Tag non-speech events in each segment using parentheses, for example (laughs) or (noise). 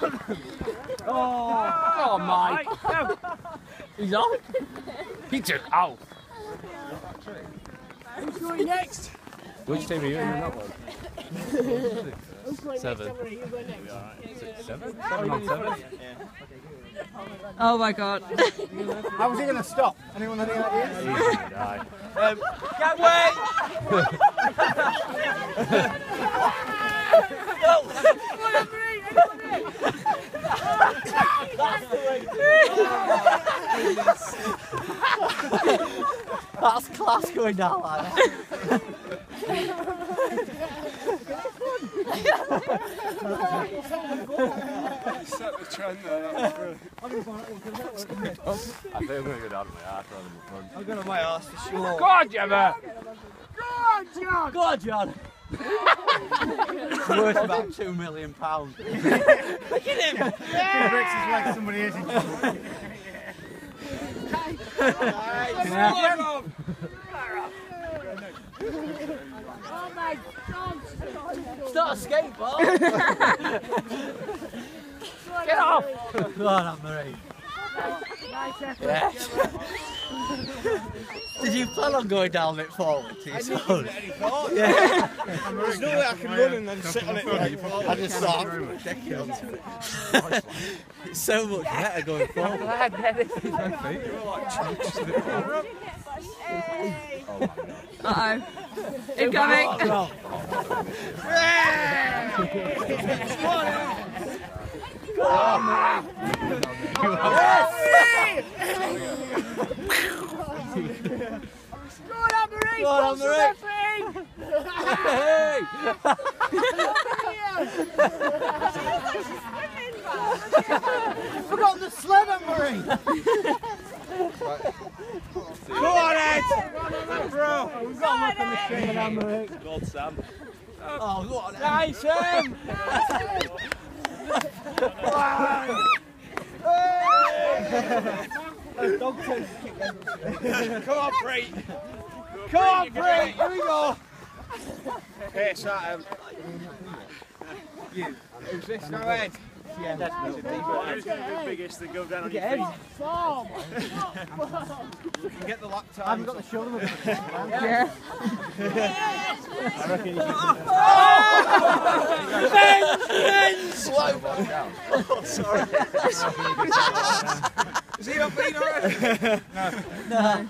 (laughs) Oh, oh Mike. (laughs) He's off. He took off. Who's going next? Which team are you in that one? Who's Seven. next? Emily? You go next. Seven? Seven seven? Oh my god. (laughs) How was he going to stop? Anyone have any ideas? Die. Um, can't That's class going down like that. Set the trend there. That was I think I'm going to go down to my arse rather than my front. I'm going to my arse for sure. Go on, Gemma! Go on, John! it's (laughs) worth about two million pounds. (laughs) Look at him! Yeah. Bricks is like somebody is in. Oh my God! It's not a skateboard. (laughs) Get off! Go on, Anne-Marie. Yes. Did you plan on going down it forward to your son? Yeah. There's no way I can run and then sit on it. I just thought, ridiculous. it's so much better going forward. Uh oh. Incoming. (laughs) Go on, Anne-Marie! Go on, the Anne-Marie. Hey! Forgot the sled, Anne-Marie! Go on, Ed! Bro! We've got to look on the screen, Anne-Marie. God, Sam. Oh, go on, Nice, Em! Come on, Bree! Come on, Bree! Here we go! Hey, Sam. Um, you. Who's this? Go ahead. Yeah, that's Who's the biggest that go down on your feet? Form! (laughs) Get the laptop. I haven't got the shoulder movement. (laughs) Yeah. Is he not been already? No. No.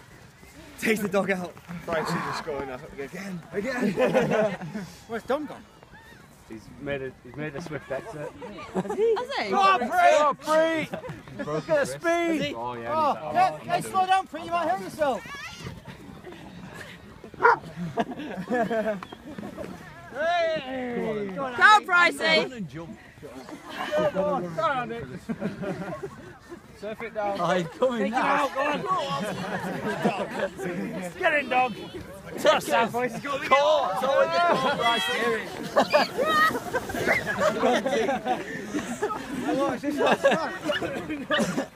Take the dog out. Right, she's just going up again. Again. (laughs) Where's Dom gone? He's made a, he's made a swift exit. Eh? Has he? Go on, Bree! Go on, Bree! Look at the speed! Oh, yeah. Oh, hey, hey, slow down, Bree, you might hurt yourself. hey! Go, Pricey. Surf it down. Oh, he's coming now. Get in, dog. Touch that voice. He's got caught. It's always the caught right steering. Watch this one.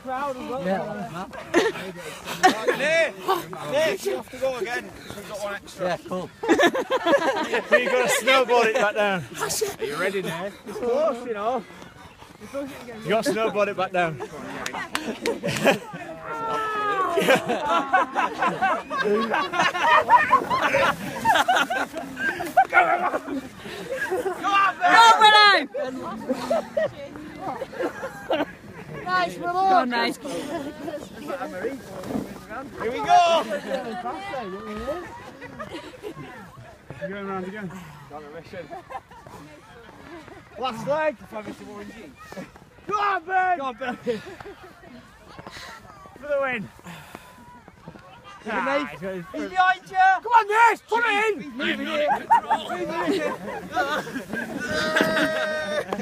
Crowd as well. Yeah. Nick! Nick, you have to go again. We've got one extra. yeah, cool. (laughs) you got to snowboard it back down. Are you ready, Nick? It's close, you know. You got to snowboard it back down. Go, Bruno. Nice, we're Go all. on, nice. Here we go! You're going round again. On a mission. Last leg. Go on, Ben! Go on, Ben! For the win. Ah, he's He's behind you. Come on, Ness! Put it in! Moving here. (laughs) (laughs)